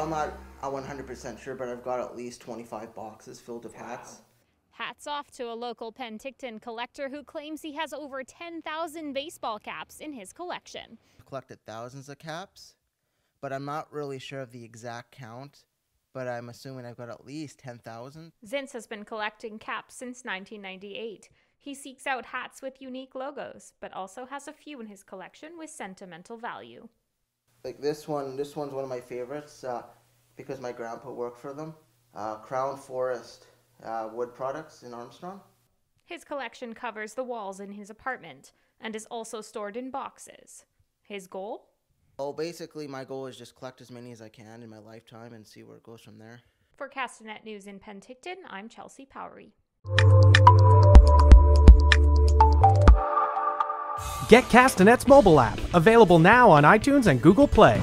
I'm not 100% sure, but I've got at least 25 boxes filled with hats. Hats off to a local Penticton collector who claims he has over 10,000 baseball caps in his collection. I've collected thousands of caps, but I'm not really sure of the exact count, but I'm assuming I've got at least 10,000. Zintz has been collecting caps since 1998. He seeks out hats with unique logos, but also has a few in his collection with sentimental value. Like this one, this one's one of my favorites uh, because my grandpa worked for them. Uh, Crown Forest uh, wood products in Armstrong. His collection covers the walls in his apartment and is also stored in boxes. His goal? Oh, basically, my goal is just collect as many as I can in my lifetime and see where it goes from there. For Castanet News in Penticton, I'm Chelsea Powrie. Get Castanet's mobile app, available now on iTunes and Google Play.